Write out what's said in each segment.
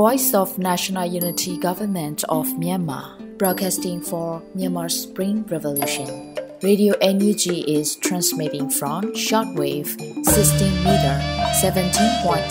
voice of National Unity Government of Myanmar, broadcasting for Myanmar's Spring Revolution. Radio NUG is transmitting from shortwave 16 meter 17.79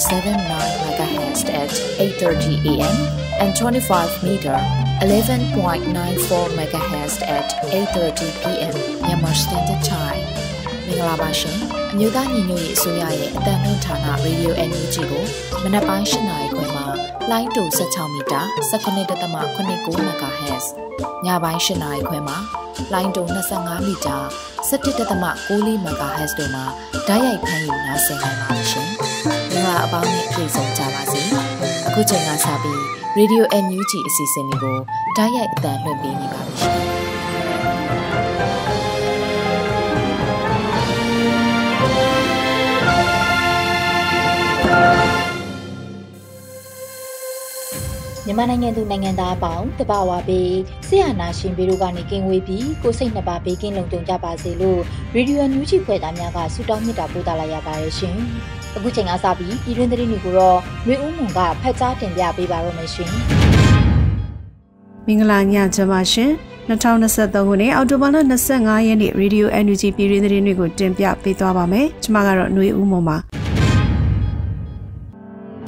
MHz at 8:30 a.m. and 25 meter 11.94 MHz at 8:30 p.m. Myanmar Standard Time. မင်္ဂလာပါရှင်။မြို့သားညီညွတ်ရေးအစိုးရရဲ့အတန်နှုန်းဌာန Radio NUG ကိုမနက်ပိုင်း၈နာရီခွဲမှာလိုင်းတူ16မီတာ19.89 MHz ညပိုင်း၈နာရီခွဲမှာလိုင်းတူ25မီတာ17.6 MHz တို့မှာဓာတ်ရိုက်ဖမ်းယူနားဆင်နိုင်ပါတယ်ရှင်။မင်္ဂလာအပေါင်းနဲ့ပြည့်စုံကြပါစေ။အခုချိန်ကစပြီး Radio NUG အစီအစဉ်လေးကိုဓာတ်ရိုက်အတန်လွှင့်ပေးနေပါပြီရှင်။ မြန်မာနိုင်ငံသူနိုင်ငံသားအပေါင်းတဘာဝပေးဆရာနာရှင်ပေတို့ကနေကင်းဝေးပြီးကိုစိတ်နှပါဘေးကင်းလုံခြုံကြပါစေလို့ရေဒီယိုညူးချီဖွဲ့သားများကဆုတောင်းမေတ္တာပို့သလာရပါတယ်ရှင်။အခုချိန်ကစပြီးပြည်တွင်းသတင်းတွေကိုတော့မျိုးဦးမွန်ကဖတ်ကြားတင်ပြပေးပါရမရှင်။မင်္ဂလာညချမ်းပါရှင်။2023ခုနှစ်အောက်တိုဘာလ25ရက်နေ့ Radio NUG ပြည်တွင်းသတင်းတွေကိုတင်ပြပေးသွားပါမယ်။ကျွန်မကတော့ຫນွေဦးမွန်ပါ။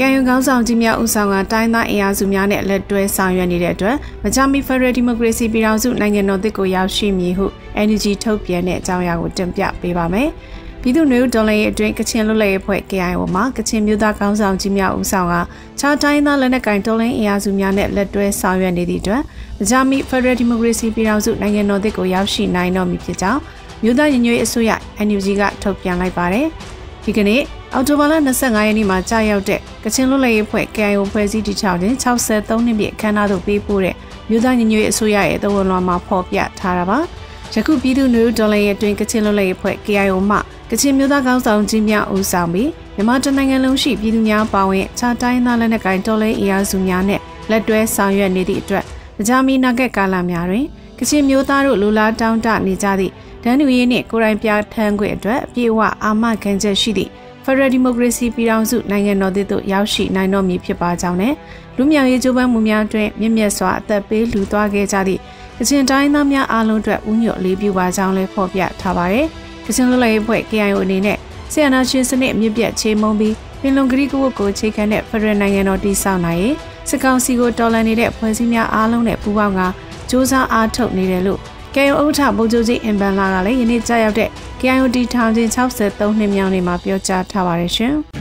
ကံယူကောင်းဆောင်ကြီးများဦးဆောင်ကတိုင်းသားအင်အားစုများနဲ့လက်တွဲဆောင်ရွက်နေတဲ့အတွက်မကြမီ Federal Democracy ပြည်ထောင်စုနိုင်ငံတော်သစ်ကိုရောက်ရှိမည်ဟု Energy ထုတ်ပြန်တဲ့အကြောင်းအရာကိုတင်ပြပေးပါမယ်။ပြည်သူ့နေဦးဒေါ်လာရဲ့အတွင်းကချင်လွတ်လပ်ရေးဖွဲ့ KIO မှာကချင်မျိုးသားကောင်းဆောင်ကြီးများဦးဆောင်ကခြားတိုင်းသားလက်နက်ကင်တော်လိုင်းအင်အားစုများနဲ့လက်တွဲဆောင်ရွက်နေသည့်အတွက်မကြမီ Federal Democracy ပြည်ထောင်စုနိုင်ငံတော်သစ်ကိုရောက်ရှိနိုင်တော့မည်ဖြစ်ကြောင်းမြို့သားညီညွတ်ရေးအစိုးရ NUG ကထုတ်ပြန်လိုက်ပါတယ်။ဒီကနေ့ အော်တိုဘာလ25ရက်နေ့မှာကြာရောက်တဲ့ကချင်လွတ်လပ်ရေးဖွဲ့ KIO ဖွဲ့စည်းတည်ထောင်ခြင်း63နှစ်ပြည့်အခမ်းအနားသို့ပေးပို့တဲ့မြို့သားညီညွတ်ရေးအစိုးရရဲ့သဝန်လွှာမှာဖော်ပြထားတာပါ။ယခုပြည်သူ့နေဒေါ်လာရဲ့အတွင်းကချင်လွတ်လပ်ရေးဖွဲ့ KIO မှကချင်မျိုးသားကောင်းဆောင်ကြီးများဦးဆောင်ပြီးမြန်မာတနိုင်ငံလုံးရှိပြည်သူများပါဝင်ခြားတိုင်းသားလက်နက်ကိုင်တော်လှန်ရေးအင်အားစုများနဲ့လက်တွဲဆောင်ရွက်နေသည့်အတွက်ကြာမီနာကက်ကာလများတွင်ကချင်မျိုးသားတို့လူလားတောင်းတနေကြသည့်ဒန်းတူရေးနှင့်ကိုရိုင်းပြထန်းခွင့်အတွက်အပြည့်အဝအာမခံချက်ရှိသည့် Federal Democracy ပြည်ထောင်စုနိုင်ငံတော်သစ်သို့ရောက်ရှိနိုင်တော့မည်ဖြစ်ပါကြောင်းနဲ့လူမျိုးရေးကြိုးပမ်းမှုများတွင်မြင့်မြတ်စွာအသက်ပေးလူသွားခဲ့ကြသည့်ကချင်တိုင်းသားများအားလုံးအတွက်ဥညွတ်လေးပြုပါကြောင်းလည်းဖော်ပြထားပါတယ်။ကချင်လူလိုက်အဖွဲ့ KIO အနေနဲ့ဆီယနာရှင်စနစ်အမြင့်ပြတ်ချေမှုန်းပြီးပင်လုံဂရီကဝတ်ကိုခြေခံတဲ့ Federal နိုင်ငံတော်တည်ဆောက်နိုင်ရေးစစ်ကောင်စီကိုတော်လှန်နေတဲ့ဖွဲ့စည်းများအားလုံးနဲ့ပူးပေါင်းကစ조사အားထုတ်နေတယ်လို့ KIO ဥထဗိုလ်ချုပ်ကြီးအင်ဘန်လာကလည်းယနေ့ကြာရောက်တဲ့ KIOD ထောင်ချင်း63နှစ်မြောက်နေ့မှာပြောကြားထားပါတယ်ရှင်။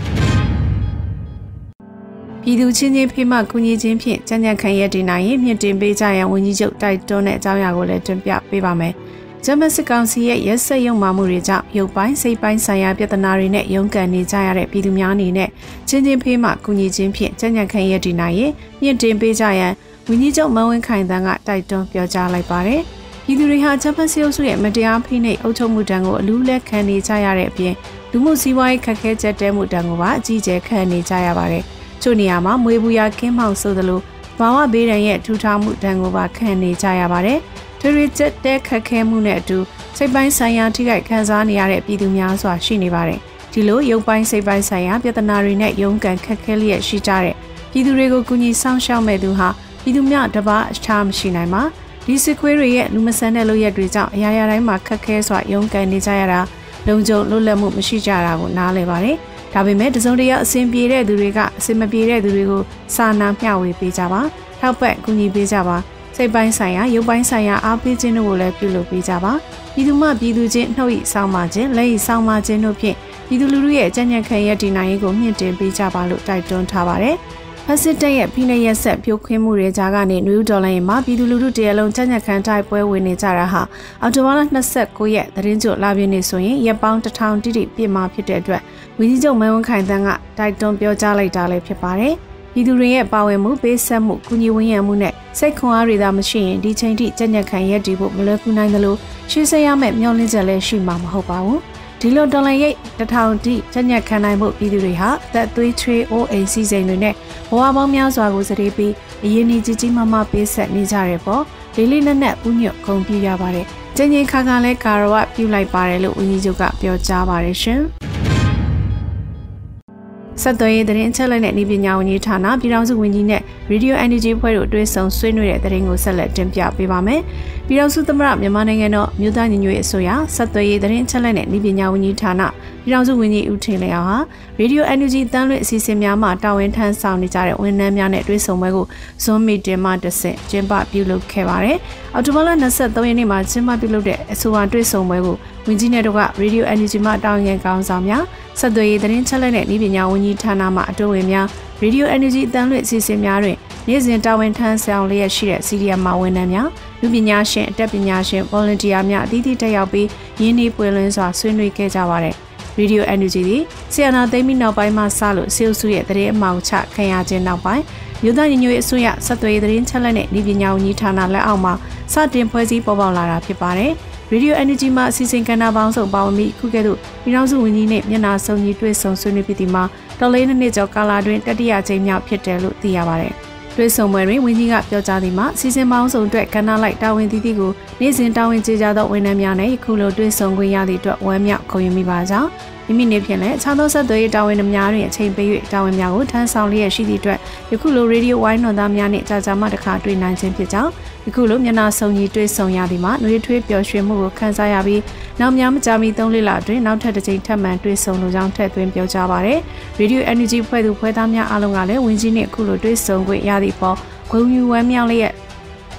ပြည်သူချင်းချင်းဖိမကူညီခြင်းဖြင့်ကြံ့ကြံ့ခံရတည်နိုင်ရင်မြင့်တင်ပေးကြရန်ဝန်ကြီးချုပ်တိုက်တွန်းတဲ့အကြောင်းအရာကိုလည်းတင်ပြပေးပါမယ်။ဂျမစစ်ကောင်စီရဲ့ရက်စက်ရုံမှမှုတွေကြောင့်ရုပ်ပိုင်းစိတ်ပိုင်းဆိုင်ရာပြဿနာတွေနဲ့ရုန်းကန်နေကြရတဲ့ပြည်သူများအနေနဲ့ချင်းချင်းဖိမကူညီခြင်းဖြင့်ကြံ့ကြံ့ခံရတည်နိုင်ရင်မြင့်တင်ပေးကြရန်ဝန်ကြီးချုပ်မန်ဝင်းခိုင်တန်းကတိုက်တွန်းပြောကြားလိုက်ပါတယ်။ ပြည်သူတွေဟာဂျပန်စီအုပ်စုရဲ့မတရားဖိနှိပ်အုပ်ချုပ်မှုတံကိုအလူးလက်ခံနေကြရတဲ့အပြင်လူမှုစီးပွားရေးခက်ခဲကြက်တဲမှုတံကိုပါအကြီးကျယ်ခံနေကြရပါတယ်။ချို့နေရာမှာမွေဘူးရကင်းမောင်ဆိုသလိုဘာဝဘေးဒဏ်ရဲ့ထူထောင်မှုတံကိုပါခံနေကြရပါတယ်။ထွေထွေကြက်တဲခက်ခဲမှုနဲ့အတူစိတ်ပိုင်းဆိုင်ရာထိခိုက်ခံစားနေရတဲ့ပြည်သူများစွာရှိနေပါတယ်။ဒီလိုရုပ်ပိုင်းစိတ်ပိုင်းဆိုင်ရာပြဿနာတွေနဲ့ရုန်းကန်ခက်ခဲလျက်ရှိကြတဲ့ပြည်သူတွေကိုကူညီဆောင်ရှောက်မဲ့သူဟာပြည်သူများတပါအချားမရှိနိုင်ပါ။ ဒီစစ်ခွေးတွေရဲ့လူမဆန်တဲ့လုပ်ရက်တွေကြောင့်အရာရာတိုင်းမှာခက်ခဲစွာရုန်းကန်နေကြရတာလုံခြုံလွတ်လပ်မှုမရှိကြတာကိုနားလည်ပါတယ်။ဒါပေမဲ့တစုံတရာအဆင်ပြေတဲ့သူတွေကအဆင်မပြေတဲ့သူတွေကိုစာနာမျှဝေပေးကြပါ။ထောက်ပံ့ကူညီပေးကြပါ။စိတ်ပိုင်းဆိုင်ရာရုပ်ပိုင်းဆိုင်ရာအားပေးခြင်းတို့ကိုလည်းပြုလုပ်ပေးကြပါ။ပြည်သူမှပြည်သူချင်းနှုတ်ဤဆောင်ပါခြင်းလက်ဤဆောင်ပါခြင်းတို့ဖြင့်ပြည်သူလူထုရဲ့ကြံ့ကြံ့ခံရတည်နိုင်ရေးကိုမြင့်တင်ပေးကြပါလို့တိုက်တွန်းထားပါတယ်။ ဖက်စစ်တပ်ရဲ့ဖိနှိပ်ရက်ဆက်ပြိုခွင်းမှုတွေကြားကနေနယူးဒေါ်လာရဲ့မှာပြည်သူလူထုတရလုံးချမ်းချခံတိုက်ပွဲဝင်နေကြတာဟာအော်တိုဘာလ29ရက်သတင်းကြိုလာပြင်းနေဆိုရင်ရက်ပေါင်း1000တိတိပြည့်မှာဖြစ်တဲ့အတွက်ဝီကြီးချုပ်မန်ဝန်ခိုင်တန်းကတိုက်တွန်းပြောကြားလိုက်တာလည်းဖြစ်ပါတယ်။ပြည်သူတွေရဲ့ပါဝင်မှုပေးဆက်မှုကုညီဝန်းရံမှုနဲ့စိတ်ခွန်အားတွေသာမရှိရင်ဒီချိန်ထိကြက်ညက်ခံရက်တည်ဖို့မလွယ်ကူနိုင်သလိုရှေ့ဆက်ရမယ့်မျှော်လင့်ချက်လည်းရှိမှာမဟုတ်ပါဘူး။ ဒီလိုဒေါ်လာရိတ်တထောင်တိချက်ညက်ခံနိုင်မှုပြည်သူတွေဟာသက်သွေးချွေးအိုးအိမ်စီစဉ်တွေနဲ့ဘဝပေါင်းများစွာကိုစတေးပြီးအရင်ကြီးကြီးကြီးမားမားပေးဆက်နေကြရပေါ့လေးလေးနက်နက်ဥညွတ်ဂုံပြရပါတယ်။ကျင်းချင်းခါခါလဲကာရဝပြုလိုက်ပါတယ်လို့ဦးကြီးချုပ်ကပြောကြားပါတယ်ရှင်။စဆက်သွယ်ရေးသတင်းအချက်အလက်နဲ့ဤပညာဝန်ကြီးဌာနပြည်ထောင်စုဝန်ကြီးနဲ့ Radio Energy ဖွဲ့တို့တွဲဆုံဆွေးနွေးတဲ့သတင်းကိုဆက်လက်တင်ပြပေးပါမယ်။ ပြည်ထောင်စုသမ္မတမြန်မာနိုင်ငံတော်မြို့သားညီညွတ်ရေးအစိုးရဆက်သွယ်ရေးသတင်းအချက်အလက်နဲ့ဤပညာဝန်ကြီးဌာနပြည်ထောင်စုဝန်ကြီးဦးထင်လျောင်ဟာ Radio Energy တန်းလွင့်အစီအစဉ်များမှတာဝန်ထမ်းဆောင်နေကြတဲ့ဝန်ထမ်းများနဲ့တွဲဆုံပွဲကို Zoom meeting မှာတစ်ဆင့်ကျင်းပပြုလုပ်ခဲ့ပါတယ်။အော်တိုဘာလ23ရက်နေ့မှာကျင်းပပြုလုပ်တဲ့အဆိုပါတွဲဆုံပွဲကိုဝန်ကြီးနဲ့တို့က Radio Energy မှတာဝန်ခံကောင်းဆောင်များဆက်သွယ်ရေးသတင်းချက်လက်နဲ့ဤပညာဝန်ကြီးဌာနမှအတူဝင်များ Radio Energy အတန်းလွင့်အစီအစဉ်များတွင်နေ့စဉ်တာဝန်ထမ်းဆောင်လျက်ရှိတဲ့ CDM မှဝန်ထမ်းများလူပညာရှင်အတတ်ပညာရှင် volunteer များအသီးသီးတက်ရောက်ပြီးရင်းနှီးပွင့်လင်းစွာဆွေးနွေးခဲ့ကြပါတယ်။ Radio Energy သည်ဆီယနာသိမ်းပြီးနောက်ပိုင်းမှာစလို့စေအုပ်စုရဲ့သတင်းအမှောင်ချခံရခြင်းနောက်ပိုင်းမြို့သားညီညွတ်ရေးအစိုးရဆက်သွယ်ရေးသတင်းချက်လက်နဲ့ဤပညာဝန်ကြီးဌာနလက်အောက်မှာစတင်ဖွဲ့စည်းပေါ်ပေါက်လာတာဖြစ်ပါတယ်။ Radio Energy မှအစီအစဉ်ကဏ္ဍပေါင်းစုံပါဝင်ပြီးခုကဲ့သို့ပြည်ထောင်စုဝန်ကြီးနဲ့မျက်နှာစုံညီတွေ့ဆုံဆွေးနွေးပြီးဒီမှာ တော်လေးနှစ်ကျော်ကာလအတွင်းတတိယကြိမ်မြောက်ဖြစ်တယ်လို့သိရပါတယ်။တွေ့ဆုံပွဲတွင်ဝန်ကြီးကပြောကြားသည်မှာစီစဉ်ပေါင်းစုံအတွက်ကဏ္ဍလိုက်တာဝန်သီးသီးကိုနေ့စဉ်တာဝန်ကျေကြသောဝန်ထမ်းများနဲ့ယခုလိုတွေ့ဆုံခွင့်ရသည့်အတွက်ဝမ်းမြောက်ဂုဏ်ယူမိပါကြောင်း မိမိနေဖြင့်လည်းအခြားသောဆက်သွယ်ရေးတာဝန်တွေများတွင်အချိန်ပေး၍တာဝန်များကိုထမ်းဆောင်လျက်ရှိသည့်အတွက်ယခုလိုရေဒီယိုဝိုင်းတော်သားများနှင့်ကြာကြာမှတစ်ခါတွေ့နိုင်ခြင်းဖြစ်ကြောင်းယခုလိုမျက်နှာစုံကြီးတွေ့ဆုံရသည်မှာနှွေးထွေးပျော်ရွှင်မှုကိုခံစားရပြီးနောက်များမကြာမီ၃လလအတွင်းနောက်ထပ်တစ်ကြိမ်ထပ်မံတွေ့ဆုံလိုကြောင်းထည့်သွင်းပြောကြားပါရယ်။ Radio Energy ဖွဲ့သူဖွဲ့သားများအားလုံးကလည်းဝင်းကြီးနှင့်အခုလိုတွေ့ဆုံခွင့်ရသည့်ပေါ်ဂုဏ်ယူဝမ်းမြောက်လျက်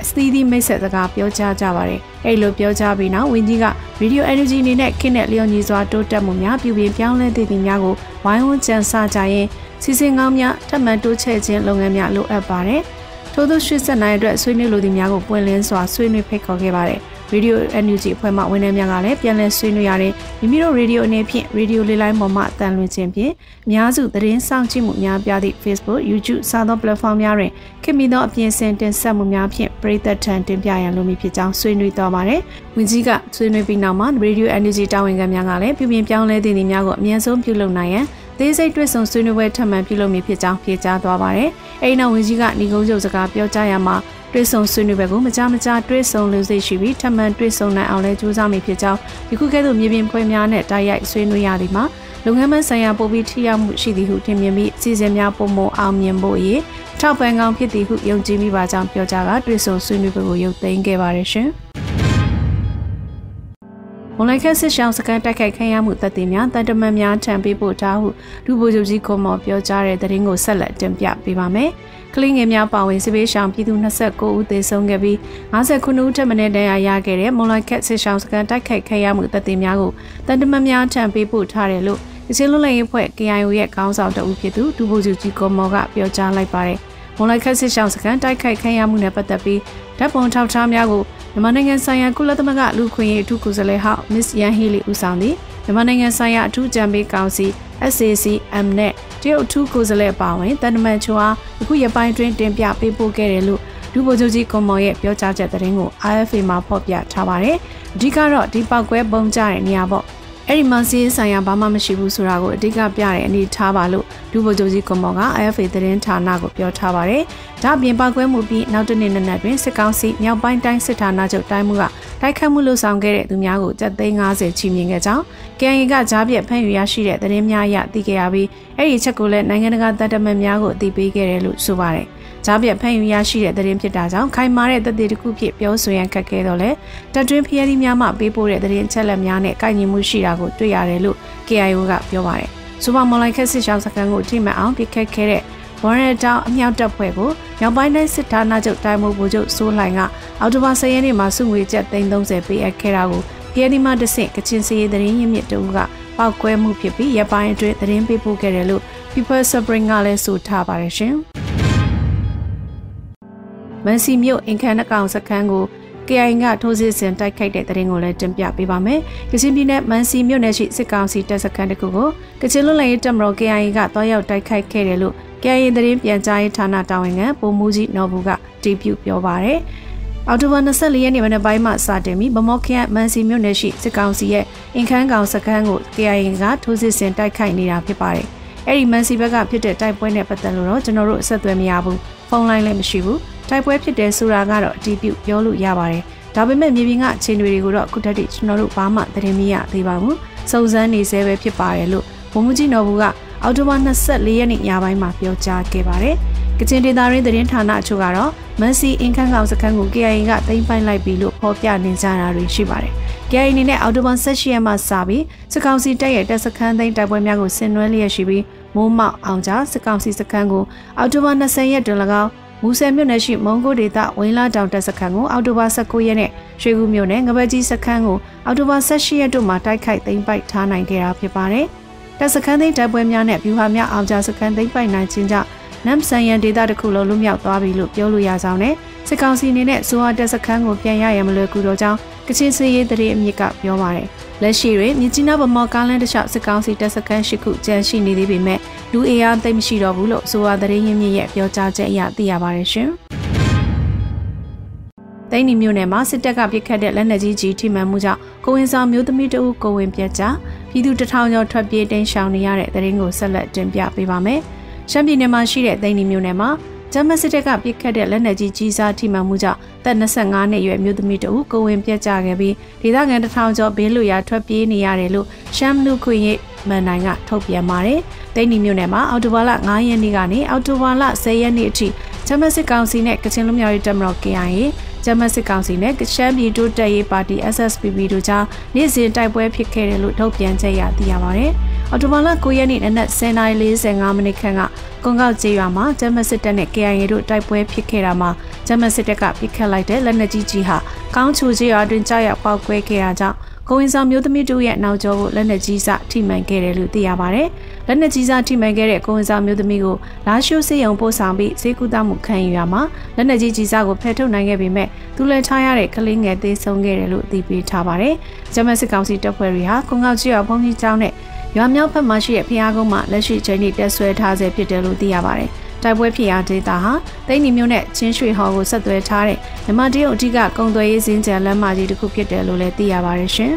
အသီးသီးမိတ်ဆက်စကားပြောကြားကြပါတယ်။ အဲ့လိုပြောကြားပြီးနောက်ဝင်းကြီးက Radio Energy အနေနဲ့ခင်းတဲ့လျော်ညီစွာတိုးတက်မှုများပြုပြင်ပြောင်းလဲသည့်သည်များကိုဝိုင်းဝန်းကြံစကြရင်စီစဉ်ကောင်းများထပ်မံတိုးချဲ့ခြင်းလုပ်ငန်းများလိုအပ်ပါတယ်။ထို့သော89အတွက်ဆွေးနွေးလိုသူများကိုပွင့်လင်းစွာဆွေးနွေးဖိတ်ခေါ်ခဲ့ပါတယ်။ Radio NUG အဖွဲ့မှဝန်ထမ်းများကလည်းပြန်လည်ဆွေးနွေးရတဲ့မိမိတို့ radio အနေဖြင့် radio လေးလိုင်းပေါ်မှအတန်လွင်ခြင်းဖြင့်အများစုသတင်းဆောင်ကြည့်မှုများပြသည့် Facebook, YouTube စသော platform များတွင်ခင်မီသောအပြင်ဆင်တင်ဆက်မှုများဖြင့်ပရိသတ်ထံတင်ပြရန်လိုမည်ဖြစ်ကြောင်းဆွေးနွေးသွားပါတယ်။ဝန်ကြီးကဆွေးနွေးပြီးနောက်မှာ Radio NUG တာဝန်ခံများကလည်းပြည်ပြင်ပြောင်းလဲသည့်နေများကိုအမြန်ဆုံးပြုလုပ်နိုင်ရန်သေးစိတ်တွေ့ဆုံဆွေးနွေးပွဲထပ်မံပြုလုပ်မည်ဖြစ်ကြောင်းဖြေကြားသွားပါတယ်။အဲဒီနောက်ဝန်ကြီးကညီကုန်းချုပ်စကားပြောကြားရမှာ တွေ့ဆုံဆွေးနွေးပွဲကိုမကြမကြာတွေ့ဆုံလို့စိတ်ရှိပြီးထပ်မံတွေ့ဆုံနိုင်အောင်လဲကြိုးစားမိဖြစ်ကြောင်းယခုကဲ့သို့မြေပြင်ဖွဲ့များနဲ့တိုက်ရိုက်ဆွေးနွေးရသည်မှာလုပ်ငန်းမဆိုင်ရာပိုပြီးထိရောက်မှုရှိသည်ဟုထင်မြင်ပြီးအစီအစဉ်များပုံမအောင်မြင်ဖို့အရေးထောက်ပံ့ကောင်းဖြစ်သည်ဟုယုံကြည်မိပါကြောင်းပြောကြားကတွေ့ဆုံဆွေးနွေးပွဲကိုရုပ်သိမ်းခဲ့ပါတယ်ရှင်။ွန်လိုင်းခက်စစ်ရှောင်းစကန်တိုက်ခိုက်ခံရမှုသက်သေများတန်တမန်များထံပေးပို့ထားဟုဒူဘိုဂျူကြီးကွန်မော်ပြောကြားတဲ့သတင်းကိုဆက်လက်တင်ပြပေးပါမယ်။ ကလင်းငယ်များပါဝင်စစ်ပေးရှောင်းပြည်သူ29ဦးသေဆုံးခဲ့ပြီး59ဦးထက်မနည်းဒဏ်ရာရခဲ့တဲ့မွန်လိုင်းခက်စစ်ရှောင်းစကန်တိုက်ခိုက်ခံရမှုသက်သေများကိုတန်တမန်များထံပေးပို့ထားတယ်လို့အချင်းလွတ်လပ်ရေးဖွဲ့ KIO ရဲ့ခေါင်းဆောင်တဦးဖြစ်သူဒူဘိုဂျူကြီးကွန်မော်ကပြောကြားလိုက်ပါတယ်။ မွန်လိုက်ခက်စစ်ရှောင်းစကန်တိုက်ခိုက်ခံရမှုနဲ့ပတ်သက်ပြီးဓာတ်ပုံထောက်ထားများကိုမြန်မာနိုင်ငံဆိုင်ရာကုလသမဂ္ဂလူခွင့်ရေးအထူးကိုယ်စားလှယ်ဟောက် Miss Yan Healy ဦးဆောင်သည့်မြန်မာနိုင်ငံဆိုင်ရာအထူးကြံပေးကောင်စီ SACM နဲ့တရုတ်အထူးကိုယ်စားလှယ်ပါဝင်တန်တမန်ချွာအခုရပိုင်းတွင်တင်ပြပေးပို့ခဲ့တယ်လို့ဒူဘိုဂျိုကြီးကွန်မော်ရဲ့ပြောကြားချက်သတင်းကို RFA မှာဖော်ပြထားပါတယ်။အဓိကတော့ဒီပောက်ကွဲပုံကြတဲ့နေရာပေါ့ အဲ့ဒီမှာစီးဆိုင်ရာဘာမှမရှိဘူးဆိုတာကိုအဓိကပြတဲ့အနေထားပါလို့ဒူဘိုဂျိုကြီးကွန်မော်က IFA သတင်းဌာနကိုပြောထားပါတယ်။ဒါ့အပြင်ပောက်ကွဲမှုပြီးနောက်တနေ့နက်နက်တွင်စစ်ကောင်စီမြောက်ပိုင်းတိုင်းစစ်ဌာနချုပ်တိုင်းမှုကတိုက်ခတ်မှုလှုပ်ဆောင်ခဲ့တဲ့သူများကိုတပ်သိန်း90ချီးမြှင့်ခဲ့ကြောင်း KNY ကကြားပြတ်ဖမ်းယူရရှိတဲ့သတင်းများအရသိခဲ့ရပြီးအဲ့ဒီချက်ကိုလည်းနိုင်ငံတကာတပ်တမန်များကိုအသိပေးခဲ့တယ်လို့ဆိုပါတယ်။ ကြားပြဖမ်းယူရရှိတဲ့သတင်းဖြစ်တာကြောင့်ခိုင်မာတဲ့သက်သေတစ်ခုဖြစ်ပြောဆိုရန်ခက်ခဲတော့လေတပ်တွင်းဖျက်ရီများမှပေးပို့တဲ့သတင်းချက်လက်များနဲ့ကိုင်ညီမှုရှိတာကိုတွေ့ရတယ်လို့ KIO ကပြောပါတယ်။စူပါမွန်လိုက်ခက်စစ်ရှောင်းစကန်ကိုထိမှန်အောင်ပြစ်ခတ်ခဲ့တဲ့ဘော်ရတောင်အမြောက်တပ်ဖွဲ့ကိုမြောက်ပိုင်းတိုင်းစစ်ဌာနချုပ်တိုင်းမှုဗိုလ်ချုပ်စိုးလှိုင်ကအော်တိုဘာ10ရက်နေ့မှာစုငွေကျပ်330ပေးအပ်ခဲ့တာကိုပြည်ဒီမှာတဆင့်ကချင်စီရေးသတင်းရင်းမြစ်တူကပောက်ကွဲမှုဖြစ်ပြီးရပိုင်းအတွင်းသတင်းပေးပို့ခဲ့တယ်လို့ People Spring ကလည်းဆိုထားပါတယ်ရှင်။ မန်စီမြို့အင်ခန်းနှကောင်စခန်းကို KI ကထိုးစစ်ဆင်တိုက်ခိုက်တဲ့တရင်ကိုလည်းတင်ပြပေးပါမယ်။ကချင်ပြည်နယ်မန်စီမြို့နယ်ရှိစစ်ကောင်စီတပ်စခန်းတစ်ခုကိုကချင်လွတ်လပ်ရေးတပ်မတော် KI ကတွားရောက်တိုက်ခိုက်ခဲ့တယ်လို့ KI တရင်ပြန်ကြားရေးဌာနတာဝန်ခံပုံမူကြီးနော်ဘူးကတီးပြပြောပါရယ်။အော်တိုဘာ24ရက်နေ့မနေ့ပိုင်းမှာစတင်ပြီးဗမော့ခရိုင်မန်စီမြို့နယ်ရှိစစ်ကောင်စီရဲ့အင်ခန်းကောင်စခန်းကို KI ကထိုးစစ်ဆင်တိုက်ခိုက်နေတာဖြစ်ပါတယ်။အဲ့ဒီမန်စီဘက်ကဖြစ်တဲ့တိုက်ပွဲနဲ့ပတ်သက်လို့တော့ကျွန်တော်တို့အဆက်အသွယ်မရဘူး။ဖုန်းလိုင်းလည်းမရှိဘူး။ တိုက်ပွဲဖြစ်တယ်ဆိုတာကတော့အတီးပြုတ်ပြောလို့ရပါတယ်။ဒါပေမဲ့မြေပြင်ကအခြေအနေတွေကိုတော့အခုတက်ထိကျွန်တော်တို့ဘာမှသတင်းမရသေးပါဘူး။စုံစမ်းနေဆဲပဲဖြစ်ပါတယ်လို့ဘုံမကြီးနော်ဘူးကအောက်တိုဘာ24ရက်နေ့ညပိုင်းမှာပြောကြားခဲ့ပါတယ်။ကချင်ဒေသရင်းသတင်းဌာနအချို့ကတော့မန်စီအင်ခန်းကောင်စခန်းကို KIA ကသိမ်းပိုက်လိုက်ပြီလို့ဖော်ပြနေကြတာတွေရှိပါတယ်။ KIA အနေနဲ့အောက်တိုဘာ18ရက်မှာစပြီးစစ်ကောင်စီတပ်ရဲ့တပ်စခန်းသိမ်းတိုက်ပွဲများကိုဆင်နွှဲလျက်ရှိပြီးမိုးမောက်အောင်ကြားစစ်ကောင်စီစခန်းကိုအောက်တိုဘာ20ရက်တွင်၎င်း မူဆယ်မြို့နယ်ရှိမုံကိုဒေသဝင်းလာတောင်တပ်စခန်းကိုအောက်တိုဘာ19ရက်နဲ့ရွှေကူမြို့နယ်ငပကြီးစခန်းကိုအောက်တိုဘာ18ရက်တို့မှာတိုက်ခိုက်သိမ်းပိုက်ထားနိုင်ခဲ့တာဖြစ်ပါတယ်။တပ်စခန်းသိမ်းတပ်ပွဲများနဲ့ဗျူဟာများအောင်ကြားစခန်းသိမ်းပိုက်နိုင်ခြင်းကြောင့် နမ်ဆန်ရန်ဒေသတစ်ခုလုံးလွတ်မြောက်သွားပြီလို့ပြောလို့ရကြောင်းနဲ့စစ်ကောင်စီအနေနဲ့ဇိုဟာတပ်စခန်းကိုပြန်ရရမလွယ်ကူတော့ကြောင်းကချင်စည်ရေးတရေအမြစ်ကပြောပါတယ်။လက်ရှိတွင်မြစ်ကြီးနားဗမော်ကားလန်းတစ်လျှောက်စစ်ကောင်စီတပ်စခန်းရှိခုကျန်ရှိနေသေးပေမဲ့လူအင်အားသိမ့်မရှိတော့ဘူးလို့ဇိုဟာတရေရင်းမြစ်ရဲ့ပြောကြားချက်အရသိရပါတယ်ရှင်။သိန်းနီမြို့နယ်မှာစစ်တပ်ကပစ်ခတ်တဲ့လက်နက်ကြီးကြီးထိမှန်မှုကြောင့်ကိုဝင်ဆောင်မျိုးသမီးတဦးကိုဝင်ပြက်ကြပြည်သူတထောင်ကျော်ထွက်ပြေးတိမ်းရှောင်နေရတဲ့တရင်ကိုဆက်လက်တင်ပြပေးပါမယ်။ ရှမ်းပြည်နယ်မှာရှိတဲ့သိန်းနီမြို့နယ်မှာဂျမစစ်တပ်ကပစ်ခတ်တဲ့လက်နက်ကြီးကြီးစားထိမှန်မှုကြောင့်သက်25နှစ်အရွယ်မျိုးသမီးတဦးကိုဝင်ပြက်ကြခဲ့ပြီးဒေသခံတထောင်ကျော်ဘေးလွရာထွက်ပြေးနေရတယ်လို့ရှမ်းလူခွင့်ရေးမန်နိုင်ကထုတ်ပြန်ပါတယ်။သိန်းနီမြို့နယ်မှာအော်တိုဘာလ9ရက်နေ့ကနေအော်တိုဘာလ10ရက်နေ့အထိဂျမစစ်ကောင်စီနဲ့ကချင်လူမျိုးရေးတပ်မတော် KIA ဂျမစစ်ကောင်စီနဲ့ရှမ်းပြည်တိုးတက်ရေးပါတီ SSPP တို့ကြားနေ့စဉ်တိုက်ပွဲဖြစ်ခဲ့တယ်လို့ထုတ်ပြန်ချက်ရသိရပါတယ်။ အော်တိုဘာလ9ရက်နေ့နနက်10:45မိနစ်ခန့်ကကွန်ကောက်ကျေးရွာမှာဂျမစစ်တပ်နဲ့ KIA တို့တိုက်ပွဲဖြစ်ခဲ့တာမှာဂျမစစ်တပ်ကပစ်ခတ်လိုက်တဲ့လက်နက်ကြီးကြီးဟာကောင်းချူကျေးရွာတွင်ကြားရောက်ပေါက်ကွဲခဲ့တာကြောင့်ကိုဝင်ဆောင်မျိုးသမီးတို့ရဲ့နောက်ကျောကိုလက်နက်ကြီးစထိမှန်ခဲ့တယ်လို့သိရပါဗျ။လက်နက်ကြီးစထိမှန်ခဲ့တဲ့ကိုဝင်ဆောင်မျိုးသမီးကိုလာရှိုးစေယုံပို့ဆောင်ပြီးဈေးကူတာမှုခံယူရမှာလက်နက်ကြီးကြီးစကိုဖယ်ထုတ်နိုင်ခဲ့ပေမဲ့သူလည်းထားရတဲ့ကလေးငယ်သေးဆုံးခဲ့တယ်လို့သိပေးထားပါတယ်။ဂျမစစ်ကောင်စီတပ်ဖွဲ့တွေဟာကွန်ကောက်ကျွော်ဘုံကြီးကျောင်းနဲ့ ရွာမြောက်ဘက်မှာရှိတဲ့ဖျားကုန်းမှာလက်ရှိချိန်ထိတက်ဆွဲထားဆဲဖြစ်တယ်လို့သိရပါတယ်။တိုက်ပွဲဖြစ်ရာဒေသဟာတိတ်နီမျိုးနဲ့ချင်းရွှေဟော်ကိုဆက်သွယ်ထားတဲ့မြမတရုတ်အထက်ကကုံသွယ်ရေးစင်းကြံလမ်းမကြီးတစ်ခုဖြစ်တယ်လို့လည်းသိရပါတယ်ရှင်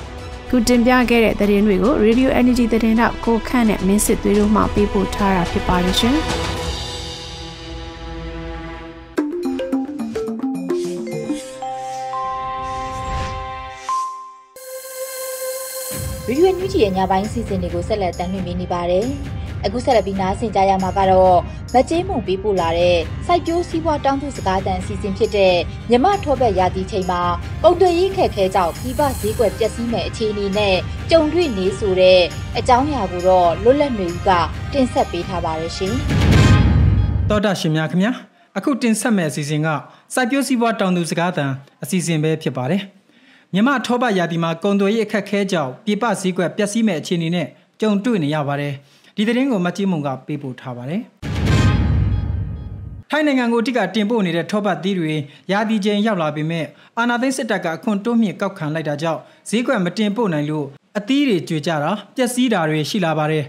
။ခုတင်ပြခဲ့တဲ့သတင်းတွေကို Radio Energy သတင်းတော့ကိုခန့်နဲ့မင်းစစ်သွေးတို့မှပေးပို့ထားတာဖြစ်ပါတယ်ရှင်။ ဗီဒီယိုညွှန်ကြည့်ရဲ့ညပိုင်းစီစဉ်တွေကိုဆက်လက်တင်ပြနေပါတယ်။အခုဆက်လက်ပြီးနားဆင်ကြရမှာကတော့မကြေးမုံပေးပို့လာတဲ့စိုက်ပျိုးစည်းပွားတောင်းသူစကားတန်အစီအစဉ်ဖြစ်တဲ့မြမထောဘက်ရာသီချိန်မှာပုံသွေးရေးခက်ခဲကြောင့်ပြပဈေးကွက်ပျက်စီးမဲ့အခြေအနေနဲ့ကြုံတွေ့နေဆိုတဲ့အကြောင်းအရာကိုတော့လွတ်လပ်နေဦးကတင်ဆက်ပေးထားပါတယ်ရှင်။တောတာရှင်များခင်ဗျာအခုတင်ဆက်မဲ့အစီအစဉ်ကစိုက်ပျိုးစည်းပွားတောင်းသူစကားတန်အစီအစဉ်ပဲဖြစ်ပါတယ်။ မြမထောဘရာသီမှာကုံသွေးရေးအခက်ခဲကြောင့်ပြပဈေးကွက်ပျက်စီးမဲ့အခြေအနေနဲ့ကြုံတွေ့နေရပါတယ်။ဒီသတင်းကိုမတ်ကြီးမုံကပေးပို့ထားပါတယ်ထိုင်းနိုင်ငံကိုအတိကတင်ပို့နေတဲ့ထောပတ်သီးတွေရာသီချိန်ရောက်လာပေမဲ့အာနာသိန်းစစ်တပ်ကအခွန်တိုးမြင့်ကောက်ခံလိုက်တာကြောင့်ဈေးကွက်မတင်ပို့နိုင်လို့အသီးတွေကျွေကြတာပျက်စီးတာတွေရှိလာပါတယ်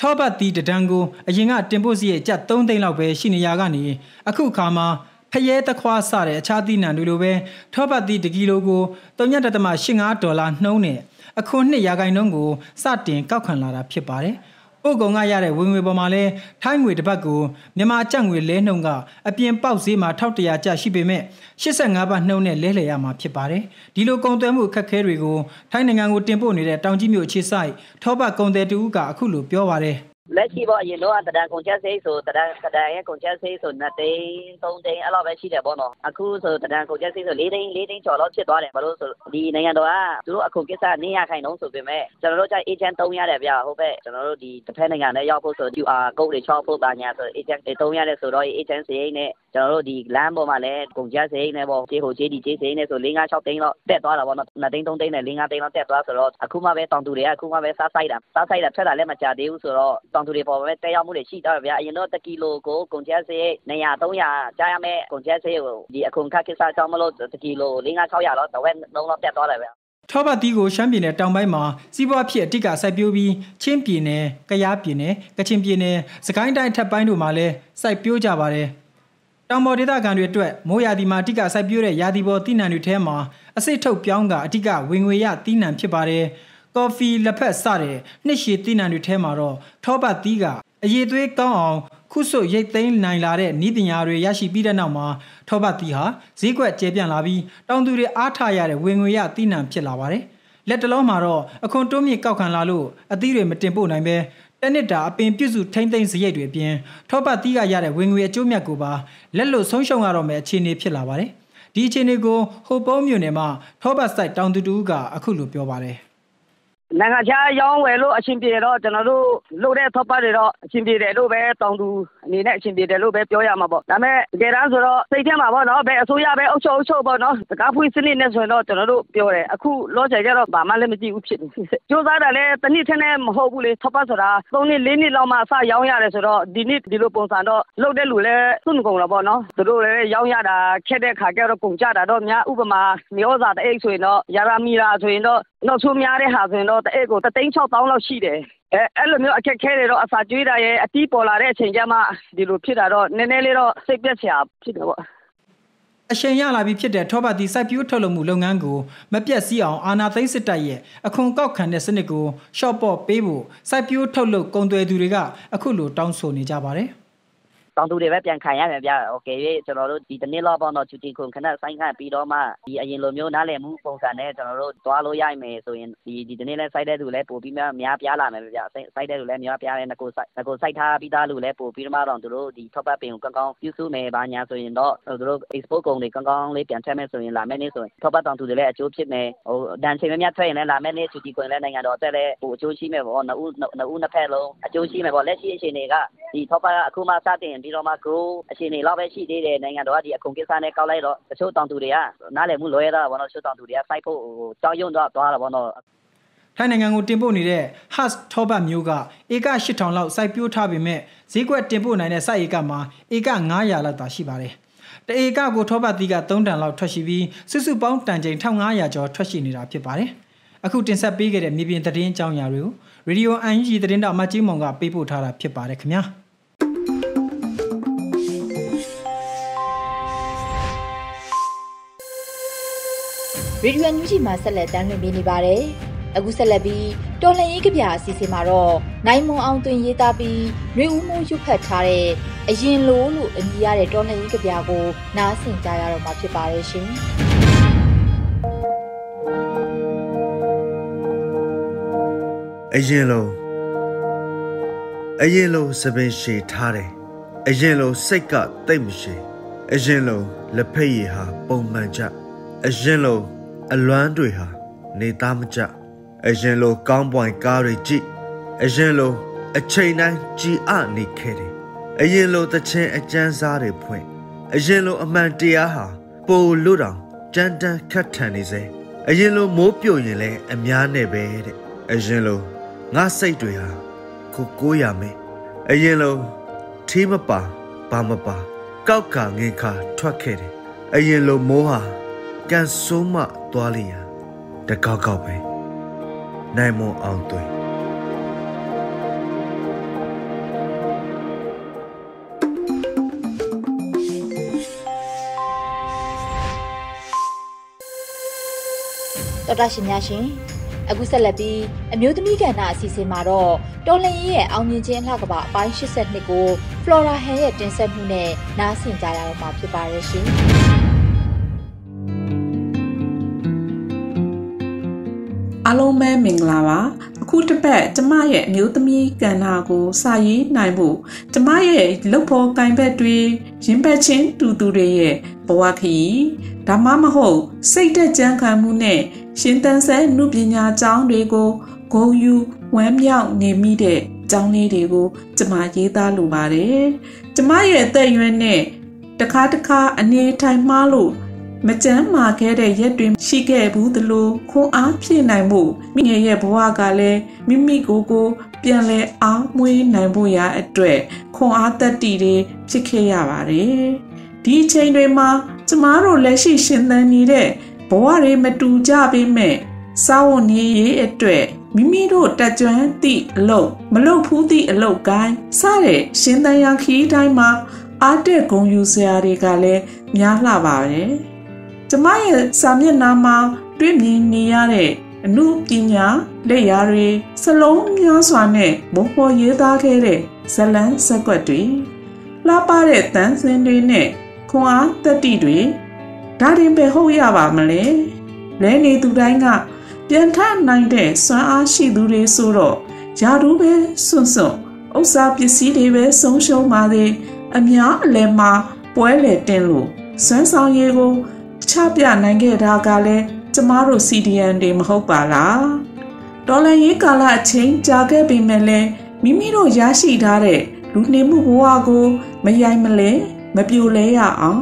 ထောပတ်သီးတဒန်းကိုအရင်ကတင်ပို့စီရဲ့ကျပ်3သိန်းလောက်ပဲရှိနေရကနေအခုခါမှာ ဖရဲတခွားစတဲ့အခြားသီးနှံတွေလိုပဲထောပတ်သီး1ကီလိုကို3.85ဒေါ်လာနှုန်းနဲ့အခွန်2ရာခိုင်နှုန်းကိုစတင်ကောက်ခံလာတာဖြစ်ပါတယ်။ပို့ကုန်ကရတဲ့ဝင်ငွေပေါ်မှာလဲထိုင်းငွေတစ်ပတ်ကိုမြန်မာကျပ်ငွေလဲနှုန်းကအပြင်ပေါက်ဈေးမှာ1100ကျပ်ရှိပေမဲ့85ဘတ်နှုန်းနဲ့လဲလှယ်ရမှာဖြစ်ပါတယ်ဒီလိုကုန်သွယ်မှုအခက်အခဲတွေကိုထိုင်းနိုင်ငံကိုတင်ပို့နေတဲ့တောင်ကြီးမြို့အခြေစိုက်ထောပတ်ကုန်သည်တူကအခုလိုပြောပါတယ် လက်ရှိပေါ့အရင်တော့တဒံကုန်ချက်စိတ်ဆိုတဒံတဒံရဲ့ကုန်ချက်စိတ်ဆို2သိန်း3သိန်းအဲ့လိုပဲရှိတယ်ပေါ့နော်အခုဆိုတဒံကုန်ချက်စိတ်ဆို4သိန်း4သိန်းကျော်လောက်ဖြစ်သွားတယ်ဘာလို့ဆိုဒီနိုင်ငံတော်ကသူတို့အခုကိစ္စနေရခိုင်တော့ဆိုပေမဲ့ကျွန်တော်တို့ကြိုက် agent 3ရတယ်ဗျဟုတ်ပဲကျွန်တော်တို့ဒီတစ်ဖက်နိုင်ငံနဲ့ရောက်ဖို့ဆို QR code တွေချောက်ဖို့ပါညာဆို agent တွေ3ရတယ်ဆိုတော့ agent စိတ်နဲ့ ကျွန်တော်တို့ဒီလမ်းပေါ်မှာလည်းကုန်ချက်စိတ်နဲ့ပေါ့ခြေဟိုခြေဒီခြေစိတ်နဲ့ဆို5 6သိန်းလောက်တက်သွားတာပေါ့နော်2သိန်း3သိန်းနဲ့5 5သိန်းလောက်တက်သွားဆိုတော့အခုမှပဲတောင်သူတွေကအခုမှပဲစားဆိုင်တာစားဆိုင်တာထွက်တာလည်းမကြသေးဘူးဆိုတော့တောင်သူတွေပေါ်ပဲတက်ရောက်မှုတွေရှိတော့ဗျာအရင်တော့1ကီလိုကိုကုန်ကျစရိတ်200 300ကြားရမယ်ကုန်ကျစရိတ်ကိုဒီအခုခက်ကိစ္စကြောင့်မလို့1ကီလို5 600လောက်တဝက်လုံးလောက်တက်သွားတယ်ဗျာထောပတ်တီးကိုရှမ်းပြည်နယ်တောင်ပိုင်းမှာစီးပွားဖြစ်အတိတ်ကစိုက်ပျိုးပြီးချင်းပြည်နယ်၊ကယားပြည်နယ်၊ကချင်ပြည်နယ်၊စကိုင်းတိုင်းထပ်ပိုင်းတို့မှာလည်းစိုက်ပျိုးကြပါတယ်။ တောင်ပေါ်ဒေသခံတွေအတွက်မိုးရာသီမှာအတိတ်ကစိုက်ပျိုးတဲ့ရာသီပေါ်တီးနှံတွေထဲမှာအစိတ်ထုတ်ပြောင်းကအတိတ်ကဝင်ငွေရတီးနှံဖြစ်ပါတယ်။ကော်ဖီလက်ဖက်စတဲ့နှစ်ရှည်တီးနှံတွေထဲမှာတော့ထောပတ်တီးကအရေးသွေးကောင်းအောင်ခုဆွရိတ်သိမ်းနိုင်လာတဲ့ဤပညာတွေရရှိပြီးတဲ့နောက်မှာထောပတ်တီဟာဈေးကွက်ကျဲပြန့်လာပြီးတောင်သူတွေအားထားရတဲ့ဝင်ငွေရအသီးနှံဖြစ်လာပါတယ်။လက်တလုံးမှာတော့အခွန်တိုးမြင့်ကောက်ခံလာလို့အသီးတွေမတင်ပို့နိုင်ပဲ တနစ်တာအပင်ပြုစုထိမ့်သိမ်းစရိတ်တွေအပြင်ထောပတ်တီးကရတဲ့ဝင်ငွေအကျိုးမြတ်ကိုပါလက်လွတ်ဆုံးရှုံးရတော့မယ့်အခြေအနေဖြစ်လာပါတယ်ဒီအခြေအနေကိုဟိုပုံးမြို့နယ်မှာထောပတ်ဆိုင်တောင်တူတူကအခုလိုပြောပါတယ် နိုင်ငံခြားရောင်းဝယ်လို့အဆင်ပြေတော့ကျွန်တော်တို့လုပ်တဲ့ထောက်ပံ့တွေတော့အဆင်ပြေတယ်လို့ပဲတောင်သူအနေနဲ့အဆင်ပြေတယ်လို့ပဲပြောရမှာပေါ့ဒါပေမဲ့တကယ်တမ်းဆိုတော့စိတ်ထဲမှာပေါ့နော်ဘယ်အစိုးရပဲအုပ်ချုပ်အုပ်ချုပ်ပေါ့နော်တကားဖွေးစနစ်နဲ့ဆိုရင်တော့ကျွန်တော်တို့ပြောတယ်အခုလောချယ်ကြတော့ဘာမှလည်းမကြည့်ဘူးဖြစ်နေကြိုးစားတာလည်းတနည်းထက်နဲ့မဟုတ်ဘူးလေထောက်ပံ့ဆိုတာ၃နှစ်၄နှစ်လောက်မှအစရောင်းရတယ်ဆိုတော့ဒီနှစ်ဒီလိုပုံစံတော့လုပ်တဲ့လူလည်းသွန်ကုန်တော့ပေါ့နော်သူတို့လည်းရောင်းရတာခက်တဲ့ခါကျတော့ကုန်ကြတာတော့များဥပမာမျိုးစားတဲ့အိတ်ဆိုရင်တော့ရာရာမီလာဆိုရင်တော့ နောက်ဆုံးများတဲ့ဟာဆိုရင်တော့တအိတ်ကိုတသိန်း6000လောက်ရှိတယ်အဲအဲ့လိုမျိုးအခက်ခဲတွေတော့အစာကျွေးတာရဲ့အတီးပေါ်လာတဲ့အချိန်ကျမှဒီလိုဖြစ်တာတော့နည်းနည်းလေးတော့စိတ်ပြက်စရာဖြစ်တယ်ပေါ့အရှင်ရလာပြီဖြစ်တဲ့ထောပတ်တီစိုက်ပျိုးထုတ်လုပ်မှုလုပ်ငန်းကိုမပြတ်စည်းအောင်အာဏာသိမ်းစစ်တပ်ရဲ့အခွန်ကောက်ခံတဲ့စနစ်ကိုရှော့ပေါ့ပေးဖို့စိုက်ပျိုးထုတ်လုပ်ကုန်သွယ်သူတွေကအခုလိုတောင်းဆိုနေကြပါတယ်။ တောင်သူတွေပဲပြန်ခံရမယ်ဗျ။ Okay ကျွန်တော်တို့ ဒီတနေ့လောက်ပေါ့နော်ချူတီခွန်ခဏဆိုင်းခံပြီးတော့မှ ဒီအရင်လိုမျိုး နားလည်မှုပုံစံနဲ့ ကျွန်တော်တို့ သွားလို့ရမယ်ဆိုရင် ဒီဒီတနေ့လဲစိုက်တဲ့သူလည်း ပို့ပြီးမှများပြားလာမယ်ဗျ။စိုက်တဲ့သူလည်း များပြားတယ်ငကိုစိုက်ငကိုစိုက်ထားပြီးသားလူလည်း ပို့ပြီးတော့မှတော့သူတို့ ဒီထောက်ပတ်ပင်ကို ကောင်းကောင်းပြုစုမယ် ဘာညာဆိုရင်တော့ သူတို့ export ကုန်တွေ ကောင်းကောင်းလေး ပြန်ထည့်မယ်ဆိုရင် လာမယ့်နေ့ဆိုရင် ထောက်ပတ်တောင်သူတွေလည်း အကျိုးဖြစ်မယ်ဟိုဒန်ချိန်များများထွက်ရင်လည်း လာမယ့်နေ့ချူတီခွန်လည်း နိုင်ငံတော်အတွက်လည်းဟိုအကျိုးရှိမယ်ပေါ့ နှစ်ဦးနှစ်ဦးနှစ်ဖက်လုံး အကျိုးရှိမယ်ပေါ့ လက်ရှိအခြေအနေက ဒီထောက်ပတ်အခုမှ စတင်ပြီးတော့မှ grow အခြေအနေလောက်ပဲရှိသေးတယ်နိုင်ငံတော်ကဒီအကုန်ကိစ္စနဲ့ကောက်လိုက်တော့တချို့တောင်သူတွေကနားလည်မှုလွဲတာပေါ့နော်တချို့တောင်သူတွေကစိုက်ဖို့ကြောက်ရွံ့တော့သွားတာပေါ့နော်ထိုင်းနိုင်ငံကိုတင်ပို့နေတဲ့ Hus ထောပတ်မျိုးကဧက8000လောက်စိုက်ပျိုးထားပေမဲ့ဈေးကွက်တင်ပို့နိုင်တဲ့စိုက်ဧကမှာဧက900လောက်သာရှိပါတယ်။တဧကကိုထောပတ်သီးက3တန်လောက်ထွက်ရှိပြီးစုစုပေါင်းတန်ချိန်1500ကျော်ထွက်ရှိနေတာဖြစ်ပါတယ်။အခုတင်ဆက်ပေးခဲ့တဲ့မြေပြင်သတင်းအကြောင်းအရာတွေကို Radio UNG သတင်းတောက်မကြီးမောင်ကပေးပို့ထားတာဖြစ်ပါတယ်ခင်ဗျာ။ ရေဒီယိုညူဂျီမှာဆက်လက်တမ်းလွှင့်ပေးနေပါတယ်။အခုဆက်လက်ပြီးတော်လှန်ရေးကြပြအစီအစဉ်မှာတော့နိုင်မွန်အောင်သွင်ရေးသားပြီးနှွေဦးမိုးရုပ်ဖတ်ထားတဲ့အရင်လိုလို့အမည်ရတဲ့တော်လှန်ရေးကြပြကိုနားဆင်ကြရတော့မှာဖြစ်ပါတယ်ရှင်။အရင်လိုအရင်လိုစပင်ရှည်ထားတယ်။အရင်လိုစိတ်ကတိတ်မရှိ။အရင်လိုလက်ဖက်ရည်ဟာပုံမှန်ကြ။အရင်လို အလွမ်းတွေဟာနေသားမကြအရင်လိုကောင်းပွိုင်ကားတွေကြည့်အရင်လိုအချိန်တိုင်းကြည်အနေခဲ့တယ်အရင်လိုတခြင်းအကျန်းစားတွေဖွင့်အရင်လိုအမှန်တရားဟာပိုလို့တောင်ကြမ်းတမ်းခတ်ထန်နေစေအရင်လိုမိုးပြိုရင်လည်းအများနဲ့ပဲတဲ့အရင်လိုငါစိတ်တွေဟာကိုကိုရမယ်အရင်လိုထီးမပါဘာမပါကောက်ကငင်ခါထွက်ခဲ့တယ်အရင်လိုမိုးဟာ ကန်ဆိုးမှသွားလျာတကောက်ကောက်ပဲနိုင်မအောင်သွေးတော်တာရှင်များရှင်အခုဆက်လက်ပြီးအမျိုးသမီးကဏ္ဍအစီအစဉ်မှာတော့တော်လင်ကြီးရဲ့အောင်မြင်ခြင်းအလှကပအပိုင်း82ကို Flora Han ရဲ့တင်ဆက်မှုနဲ့နားဆင်ကြရတော့မှာဖြစ်ပါရဲ့ရှင် အားလုံးပဲမင်္ဂလာပါအခုတစ်ပတ်ကျမရဲ့အမျိုးသမီးကဏ္ဍကိုစာရေးနိုင်ဖို့ကျမရဲ့လုပ်ဖို့ကင်ဘက်တွေရင်ဘတ်ချင်းတူတူတွေရဲ့ဘဝခရီးဒါမှမဟုတ်စိတ်သက်ကြံခံမှုနဲ့ရှင်တန်ဆဲနုပညာကျောင်းတွေကိုဂုံယူဝမ်းမြောက်နေမိတဲ့ကျောင်းလေးတွေကိုကျမရေးသားလိုပါတယ်ကျမရဲ့အသက်အရွယ်နဲ့တခါတခါအနေထိုင်မှားလို့ မကြမ်းမာခဲ့တဲ့ရက်တွေရှိခဲ့ဘူးသလိုခွန်အားဖြည့်နိုင်မှုမိငယ်ရဲ့ဘဝကလည်းမိမိကိုယ်ကိုပြန်လဲအားမွေးနိုင်ဖို့ရအတွက်ခွန်အားတက်တီတွေဖြစ်ခဲ့ရပါတယ်ဒီအချိန်တွေမှာကျမတို့လက်ရှိရှင်သန်နေတဲ့ဘဝတွေမတူကြပေမဲ့စာဝန်နေရေးအတွက်မိမိတို့တက်ကြွသည့်အလုပ်မလုပ်ဖူးသည့်အလုပ်ကိုင်းစတဲ့ရှင်သန်ရာခီးတိုင်းမှာအားတက်ဂုံယူစရာတွေကလည်းများလှပါတယ် ကျမရဲ့စာမျက်နှာမှာတွေ့မြင်နေရတဲ့အမှုပညာလက်ရာတွေစလုံးများစွာနဲ့ဘုံပေါ်ရေးသားခဲ့တဲ့ဇလန်းစက်ကွက်တွေလှပတဲ့တန်းစင်တွေနဲ့ခွန်အားတက်တိတွေဒါရင်ပဲဟုတ်ရပါမလဲလဲနေသူတိုင်းကပြန်ထနိုင်တဲ့စွမ်းအားရှိသူတွေဆိုတော့ယာတူးပဲစွန့်စွန့်ဥစ္စာပစ္စည်းတွေပဲဆုံးရှုံးပါသေးအများအလယ်မှာပွဲလေတင်လို့စွမ်းဆောင်ရည်ကို ချပြနိုင်ခဲ့တာကလည်းကျမတို့ CDN တွေမဟုတ်ပါလားဒေါ်လာရေးကာလအချိန်ကြာခဲ့ပြီမဲ့လဲမိမိတို့ရရှိထားတဲ့လူနေမှုဘဝကိုမယိုင်မလဲမပြိုလဲရအောင်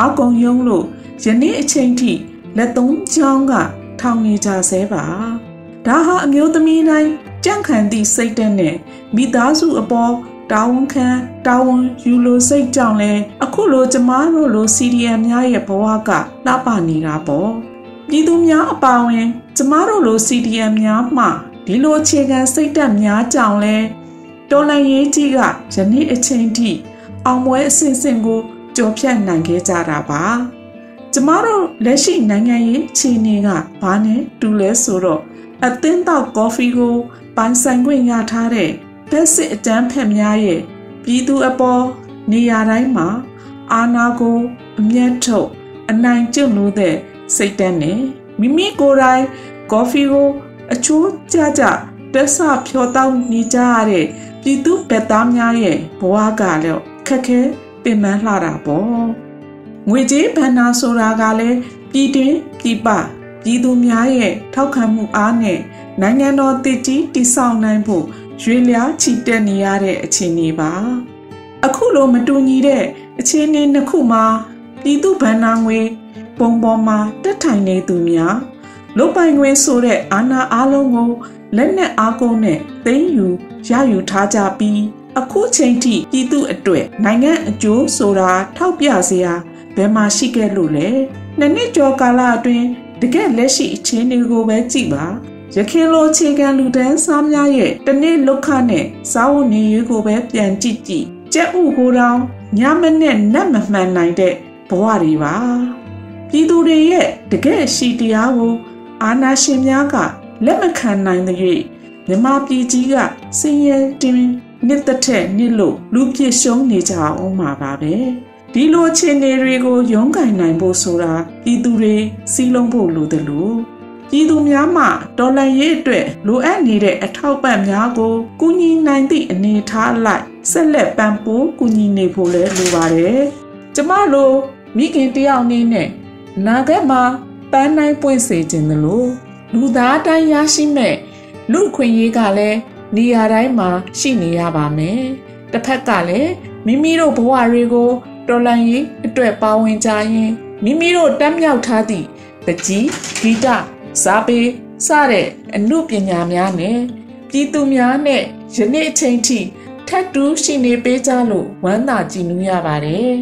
အကုံယုံလို့ယနေ့အချိန်ထိလက်သုံးချောင်းကထောင်နေကြဆဲပါဒါဟာအမျိုးသမီးတိုင်းကြန့်ခံသည့်စိတ်တက်နဲ့မိသားစုအပေါ် တာဝန်ခံတာဝန်ယူလို့စိတ်ကြောင့်လဲအခုလိုကျမတို့လို CDM များရဲ့ဘဝကလှပနေတာပေါ့ပြည်သူများအပါဝင် ကျမတို့လို CDM များမှဒီလိုအခြေခံစိတ်တက်များကြောင့်လဲတော်လန်ရေးကြီးကယနေ့အချိန်ထိအောင်ပွဲအစဉ်စဉ်ကိုကြော်ဖြတ်နိုင်ခဲ့ကြတာပါကျမတို့လက်ရှိနိုင်ငံရေးခြေအနေကဘာနဲ့တူလဲဆိုတော့အသင်းတောက်ကော်ဖီကိုပိုင်ဆိုင်ခွင့်ရထားတဲ့ ဘက်စစ်အတန်းဖက်များရဲ့ပြည်သူအပေါ်နေရာတိုင်းမှာအာနာကိုအမျက်ထုတ်အနိုင်ကျင့်လို့တဲ့စိတ်တန်းနဲ့မိမိကိုယ်တိုင်ကော်ဖီကိုအချိုးကြကြတက်ဆဖြောတောင်းနေကြရတဲ့ပြည်သူဗက်သားများရဲ့ဘဝကလည်းခက်ခဲပင်ပန်းလှတာပေါ့ငွေကြေးဘဏ္ဍာဆိုတာကလည်းပြည်တွင်းပြည်ပပြည်သူများရဲ့ထောက်ခံမှုအားနဲ့နိုင်ငံတော်တည်ကြီးတည်ဆောက်နိုင်ဖို့ ရွေလျားချီတက်နေရတဲ့အခြေအနေပါအခုလိုမတူညီတဲ့အခြေအနေနှစ်ခုမှာပြည်သူဗန္နာငွေပုံပေါ်မှာတက်ထိုင်နေသူများလုတ်ပိုင်ငွေဆိုတဲ့အာဏာအလုံးကိုလက်နက်အားကိုးနဲ့သိမ်းယူရယူထားကြပြီးအခုချိန်ထိပြည်သူအတွေ့နိုင်ငံအကျိုးဆိုတာထောက်ပြစရာဘယ်မှာရှိခဲ့လို့လဲနှစ်နှစ်ကျော်ကာလအတွင်းတကယ်လက်ရှိအခြေအနေကိုပဲကြည့်ပါ ရခင်လိုအခြေခံလူတန်းစားများရဲ့တနေ့လုခနဲ့စားဝတ်နေရေးကိုပဲပြန်ကြည့်ကြည့်ကြက်ဥကိုတောင်ညမနဲ့နတ်မမှန်နိုင်တဲ့ဘဝတွေပါပြည်သူတွေရဲ့တကယ်ရှိတရားကိုအာဏာရှင်များကလက်မခံနိုင်တဲ့၍မြမပြည်ကြီးကစင်ရဲတင်နှစ်သက်တဲ့နှစ်လို့လူပြစ်ရှုံးနေကြအောင်မှာပါပဲဒီလိုအခြေအနေတွေကိုရုန်းကန်နိုင်ဖို့ဆိုတာပြည်သူတွေစီးလုံးဖို့လိုတယ်လို့ ပြည်သူများမှတော်လှန်ရေးအတွက်လိုအပ်နေတဲ့အထောက်ပံ့များကိုကူညီနိုင်သည့်အနေအထားလိုက်ဆက်လက်ပံ့ပိုးကူညီနေဖို့လည်းလိုပါတယ်။ကျမတို့မိခင်တယောက်အနေနဲ့နာဂတ်မှာပန်းနိုင်ပွင့်စေခြင်းလို့လူသားတိုင်းရရှိမဲ့လူခွင့်ရေးကလည်းနေရာတိုင်းမှာရှိနေရပါမယ်။တစ်ဖက်ကလည်းမိမိတို့ဘဝတွေကိုတော်လန်ရေးအတွက်ပါဝင်ကြရင်မိမိတို့တက်မြောက်ထားသည့်တကြီးဂီတ ဇာပေစတဲ့အမှုပညာများနဲ့ပြည်သူများနဲ့ယနေ့အချိန်ထိထပ်တူးရှိနေပေးကြလို့ဝမ်းသာကြည်နူးရပါတယ်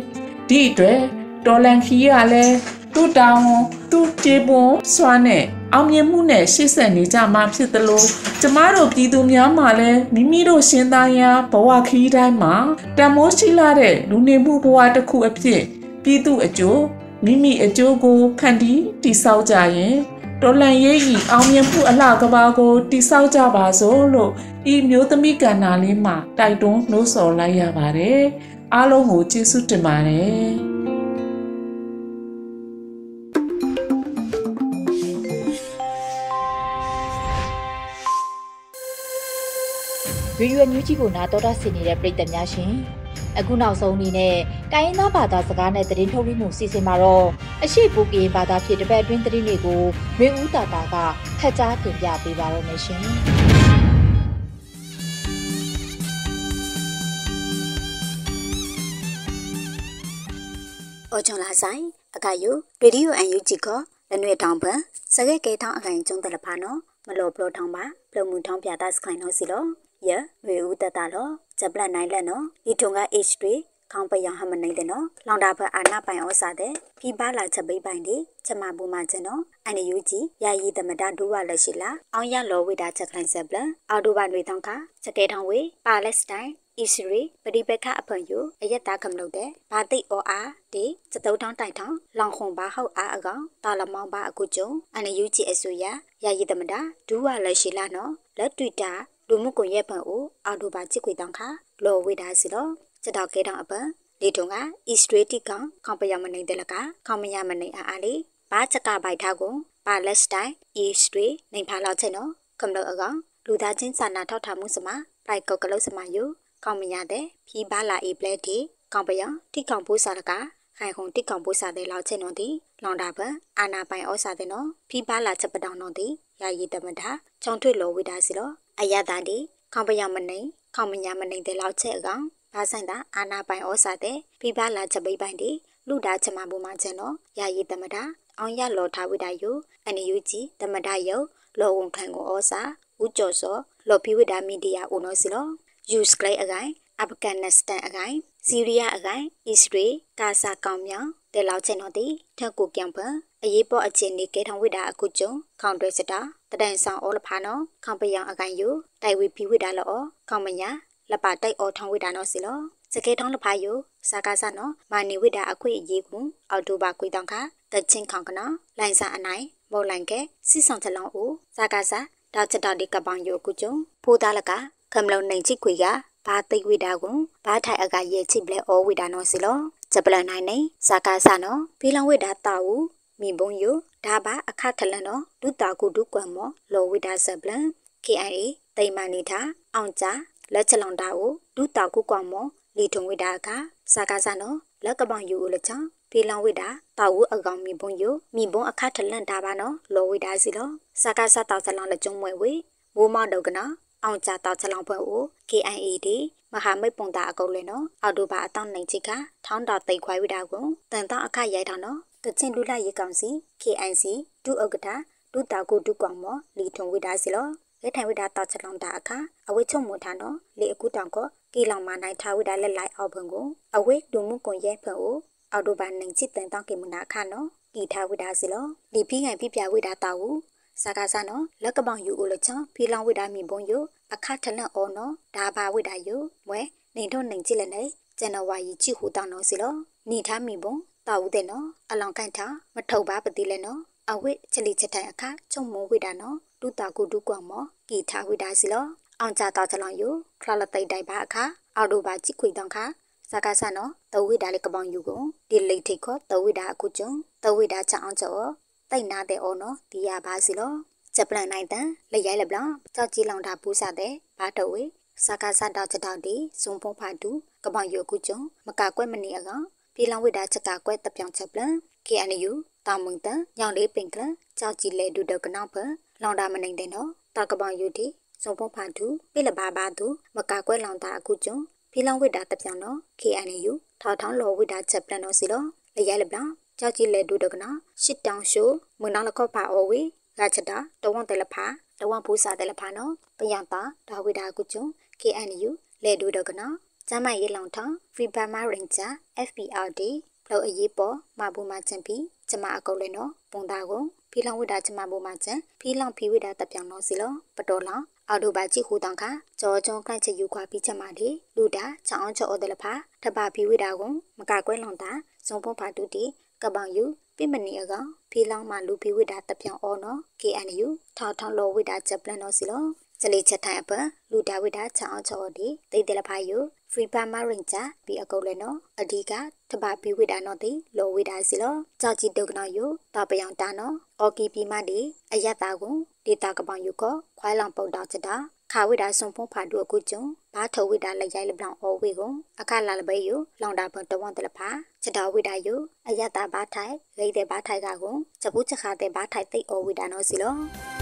ဒီအတွက်တော်လန်ခီကလည်းသူ့တောင်းသူ့ကြေပွန်စွာနဲ့အောင်မြင်မှုနဲ့ရှေ့ဆက်နေကြမှာဖြစ်သလိုကျမတို့ပြည်သူများမှလည်းမိမိတို့ရှင်သားရာဘဝခီးတိုင်းမှာတမိုးရှိလာတဲ့လူနေမှုဘဝတစ်ခုအဖြစ်ပြည်သူအကျိုးမိမိအကျိုးကိုဖန်တီးတည်ဆောက်ကြရင် တော်လန်ရေးဤအောင်မြင်မှုအလှကဘာကိုတိဆောက်ကြပါစို့လို့ဤမျိုးသမီးကဏ္ဍလေးမှာတိုက်တွန်းနှိုးဆော်လိုက်ရပါတယ်အားလုံးကိုကျေးဇူးတင်ပါတယ်ရေဒီယိုညူးကြီးကိုနာတော်တာဆင်နေတဲ့ပရိသတ်များရှင် အခုနောက်ဆုံးအနေနဲ့တိုင်းရင်းသားဘာသာစကားနဲ့သတင်းထုတ်လွှင့်မှုစီစဉ်မှာတော့အရှိပူကရင်ဘာသာဖြစ်တပတ်အတွင်းသတင်းတွေကိုရွေဦးတာတာကဖတ်ကြားတင်ပြပေးပါရမရှင်။အော်ချွန်လာဆိုင်အခါယုရေဒီယိုအန်ယူဂျီကလနွေတောင်ပန်စကဲကဲထောင်းအခိုင်ကျုံးတယ်လဖာနော်မလောပလောထောင်းပါပလမှုထောင်းပြတာစခိုင်နော်စီလောယရေဦးတတလော ဂျပလနိုင်လက်နော်ဒီထုံက H3 ခေါင်ပယောင်ဟမနိုင်တဲ့နော်လောင်တာဖအာနာပိုင်ဩစာတဲ့ဖိပါလာချက်ပိပိုင်ဒီချက်မပူမကျင်နော်အန်ယူဂျီယာယီသမဒဒူဝလက်ရှိလာအောင်ရလောဝိတာချက်ခိုင်ဆက်ပလအော်တိုဘာတွေတောင်းခချက်တဲထောင်းဝေပါလက်စတိုင်းဣစရီပရိပခအဖွင့်ယူအယက်သားကမလို့တဲ့ဘာတိအောအားဒီစတုံးထောင်းတိုင်ထောင်းလောင်ခွန်ဘာဟုတ်အားအကောင်တာလမောင်းဘာအခုကျုံအန်ယူဂျီအဆူရယာယီသမဒဒူဝလက်ရှိလာနော်လက်တူတာ လူမှုကွန်ရက်ဖန်ကိုအော်တိုဘာချစ်ခွေတောင်းခလောဝိတာစီလောချက်တော့ကဲတောင်းအပန်လေတုံက East Street ကောင်ခေါပယမနိုင်တယ်လကခေါမယမနိုင်အားအားလေးဘာချက်ကဘိုက်ထားကိုပါလက်စတိုင်း East Street နိုင်ဖာလောက်ချက်နော်ကမ္လို့အကောင်လူသားချင်းစာနာထောက်ထားမှုစမှာပိုက်ကုတ်ကလုတ်စမှာယူကောင်းမရတဲ့ဖြီးပါလာအေပလက်တီကောင်းပယတိကောင်ပိုးစာတကခိုင်ခုံတိကောင်ပိုးစာတဲ့လောက်ချင်တော့ဒီလောင်တာပအာနာပိုင်ဩစာတဲ့နော်ဖြီးပါလာချက်ပတောင်တော့ဒီယာယီတမတာချောင်းထွေလောဝိဒါစီလော အယတာဒီကောင်းပယမနေကောင်းမညာမနေတဲ့လောက်ချက်အကောင်ဘာဆိုင်တာအာနာပိုင်ဩစာတဲ့ဖြီးပါလာချက်ပိပိုင်ဒီလူတာချမဘူမချင်တော့ယာယီတမတာအောင်ရလောထားဝိဒါယုအနေယူကြီးတမတာယုလောဝန်ခံကိုဩစာဦးကျော်စောလော်ဖီဝိဒါမီဒီယာဦးနော်စီလောယူစကလေးအကိုင်အာဖဂန်နစ္စတန်အကိုင်စီးရီးယားအကိုင်အစ္စရေးကာဆာကောင်မြောင်တဲလောက်ချင်တော့ဒီထက်ကိုပြန်ပန် အရေးပေါ်အခြေအနေကဲထောင်ဝိတာအခုကျုံခေါန်တွဲစတာတတိုင်ဆောင်အော်လဖာနော်ခေါပယံအကိုင်ယူတိုင်ဝီဖီဝိတာလောခေါမညာလက်ပါတိုက်အော်ထောင်ဝိတာနော်စီလောစကေထောင်းလဖာယူစာကားစနော်မာနေဝိတာအခွေအရေးကူအော်တိုဘာကွေတောင်ခတချင်းခေါင်ကနော်လိုင်စာအနိုင်မော်လိုင်ကဲစီဆောင်ချလောင်းဦးစာကားစတောက်ချက်တောက်ဒီကပောင်ယူကူကျုံဖိုးသားလကကမလုံနိုင်ချိခွေကဘာသိဝိတာကိုဘာထိုင်အကရဲ့ချိပလဲဩဝိတာနော်စီလောဂျပလန်နိုင်နေစာကားစနော်ဖီလောင်ဝိတာတာဝူ မိဘုံယဒါဘာအခထလန်နော်ဒုတာကုဒုကွမ်မောလောဝိတာဆပလန် KIA တိမ်မနေတာအောင်ကြလက်ချလောင်တာကိုဒုတာကုကွမ်မောလီထုံဝိတာကစာကားစနော်လက်ကပောင်ယူလချောင်းဖီလောင်ဝိတာတာဝူအကောင်မိဘုံယမိဘုံအခထလန်တာပါနော်လောဝိတာစီလောစာကားစတောက်ချလောင်လက်ကျုံမွဲဝေမိုးမဒေါကနာအောင်ကြတောက်ချလောင်ဖွဲ့ကို KIAD မဟာမိတ်ပုံတာအကုတ်လဲနော်အော်တိုဘာအတောင်းနိုင်ချိကထောင်းတော်တိတ်ခွိုင်းဝိတာကိုတန်တောက်အခရိုက်တာနော် ကချင်လူလာရေကောင်စီ KIC ဒုဥက္ကဋ္ဌဒုတာကိုဒုကောင်မောလီထုံဝိတာစီလောရဲထိုင်ဝိတာတောက်ချလောင်တာအခအဝိချုံမွန်ထာနော်လေအခုတောင်ကကီလောင်မနိုင်ထားဝိတာလက်လိုက်အောက်ဖုံကိုအဝိဒုံမှုကွန်ရဲဖုံကိုအော်တိုဘာနိုင်ချစ်တန်တောက်ကေမနာခနော်ကီထားဝိတာစီလောဒီဖိငိုင်ပြပြဝိတာတောက်ဝစာကားစနော်လက်ကပောင်ယူအိုလချောင်းဖီလောင်ဝိတာမြင်ပုံယူအခထလန့်အော်နော်ဒါဘာဝိတာယူမွဲနေတော့နိုင်ကြည့်လက်နေဇန်နဝါရီချီဟူတောင်းနော်စီလောနေထားမိပုံ တာဦးတဲ့နော်အလောင်ကန်ထားမထုတ်ပါပတိလဲနော်အဝိချလီချက်တိုင်အခချုံမဝိတာနော်ဒုတာကုဒုကွာမောကီထားဝိတာစီလောအောင်ကြတော့ချလောင်ယူခလလတိတ်တိုင်ပါအခအော်တိုဘာချီခွေတောင်းခစကားဆနော်တဝိတာလေးကပောင်ယူကိုဒီလိတ်ထိတ်ခေါ်တဝိတာအခုကျုံတဝိတာချအောင်ကျော်တိတ်နာတဲ့အော်နော်ဒီရပါစီလောဂျပလန်နိုင်တန်လက်ရိုက်လက်ပလကြောက်ကြီးလောင်တာပူးစားတဲ့ဘာတော်ဝေစာကာစတောက်ချက်တောက်ဒီဇုံဖုံဖာတူကပောင်ယိုကုကျုံမကကွဲမနေအကောင် ပြေလောင်ဝိတာချက်ကကွဲတပြောင်ချက်ပလန် KNU တာမုံတန်ညောင်လေးပင်ကလကြောက်ကြီးလေဒူဒကနောက်ဖလောင်တာမနိုင်တဲ့နော်တာကပောင်ယိုဒီဇုံဖုံဖာတူပြေလဘာဘာတူမကကွဲလောင်တာအခုကျုံပြေလောင်ဝိတာတပြောင်နော် KNU ထောက်ထောင်းလောဝိတာချက်ပလန်နော်စီလောလက်ရိုက်လက်ပလကြောက်ကြီးလေဒူဒကနာရှစ်တောင်ရှိုးမွန်နောင်လကော့ဖာအော်ဝေရာချတာတဝွန်တယ်လဖာတဝွန်ဘူးစာတယ်လဖာနော်ပယံတာဒါဝိဒါကုကျုံ KNU လေဒူဒကနာ ကျမရေလောင်ထောင်း Free Burma Ranger FPRD ဖလို့အရေးပေါ်မဘူမချန်ပြီးကျမအကုတ်လဲနော်ပုံသားကိုဖီလောင်ဝိဒါကျမဘူမချန်ဖီလောင်ဖီဝိဒါတပြောင်တော့စီလောပတော်လောင်အော်တိုဘာကြည့်ဟူတောင်ခါကြောကျုံကန့်ချယူခွာပြီးချက်မာဒီလူတာချောင်းချောအော်တယ်လဖာထပ်ပါဖီဝိဒါကိုမကကွဲလောင်တာဇုံပုံဖာတူတီကပောင်ယူပြမနီအကောင်ဖီလောင်မှလူဖီဝိဒါတပြောင်အော်နော် KNU ထောက်ထောင်းလောဝိဒါချက်ပလန်နော်စီလော จลีချက်ထိုင်အပလူဒါဝိဒါချောင်းချောဒီတိတ်တယ်လဖာယူ free burma ranger ပြီးအကုတ်လဲနော်အဒီကတပဘီဝိဒါနော်တိလောဝိဒါစီလောကြောက်ကြည့်တုကနော်ယူတပယောင်တာနော်အော်ကီပီမဒီအယက်တာကိုဒေတာကပောင်ယူကခွိုင်းလောင်ပုတ်တော့ချက်တာခါဝိဒါဆုံဖုံးဖာဒုအခုကျုံဘာထဝိဒါလက်ရိုက်လပလောင်အော်ဝေကိုအခလာလဘေယူလောင်တာပတဝန်တလဖာချက်တော်ဝိဒါယူအယက်တာဘာထိုင်ရိတ်တဲ့ဘာထိုင်ကကိုချက်ဘူးချက်ခါတဲ့ဘာထိုင်တိတ်အော်ဝိဒါနော်စီလော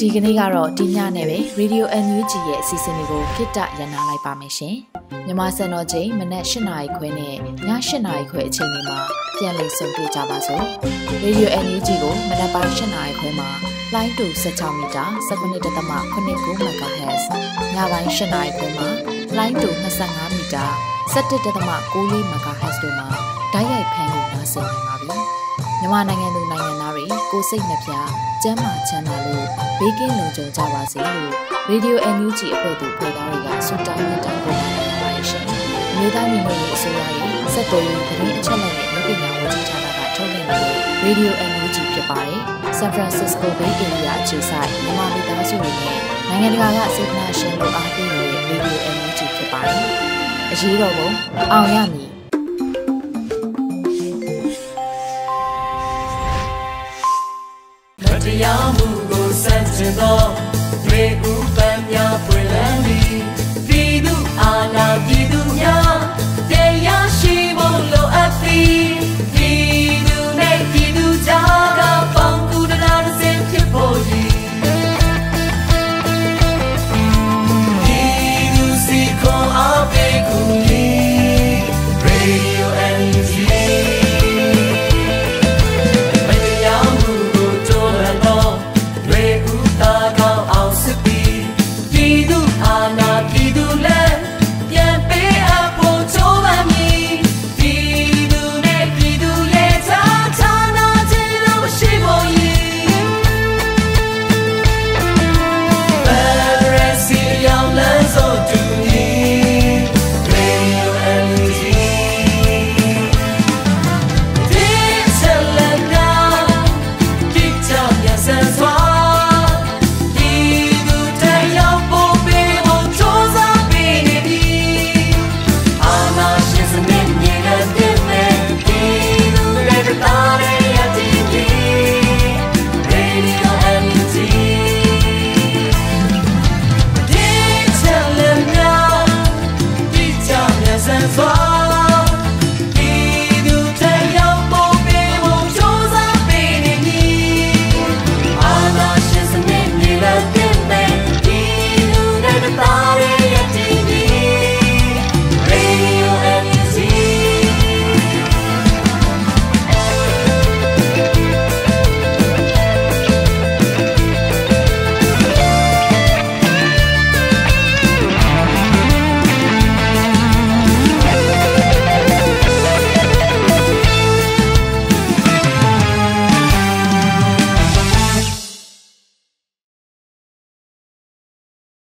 ဒီကနေ့ကတော့ဒီညနဲ့ပဲ Radio NUG ရဲ့အစီအစဉ်လေးကိုခਿੱတရနာလိုက်ပါမယ်ရှင်။မြမစံတော်ချိန်မနက်၈နာရီခွဲနဲ့ည၈နာရီခွဲအချိန်တွေမှာပြန်လည်ဆုံတွေ့ကြပါစို့။ Radio NUG ကိုမနက်ပိုင်း၈နာရီခွဲမှာလိုင်းတူ16မီတာ19.8 MHz ညပိုင်း၈နာရီခွဲမှာလိုင်းတူ25မီတာ17.6 MHz တို့မှာဓာတ်ရိုက်ဖမ်းလို့နိုင်စေနိုင်ပါပြီ။ မြန်မာနိုင်ငံသူနိုင်ငံသားတွေကိုစိတ်နှပြကျန်းမာချမ်းသာလို့ဘေးကင်းလုံခြုံကြပါစေလို့ Radio NUG အဖွဲ့သူဖွဲ့သားတွေကဆုတောင်းမေတ္တာပို့တာနေပါတယ်ရှင်။မြေသားညီမတွေအစိုးရရဲ့စက်တော်ရင်သတင်းအချက်အလက်တွေလူပညာဝန်ကြီးဌာနကထုတ်လွှင့်နေတဲ့ Radio NUG ဖြစ်ပါတယ်။ San Francisco Bay Area အခြေစိုက်မြန်မာမိသားစုတွေနဲ့နိုင်ငံတကာကစေတနာရှင်တို့အားပေးနေတဲ့ Radio NUG ဖြစ်ပါတယ်။အရေးတော်ပုံအောင်ရမည်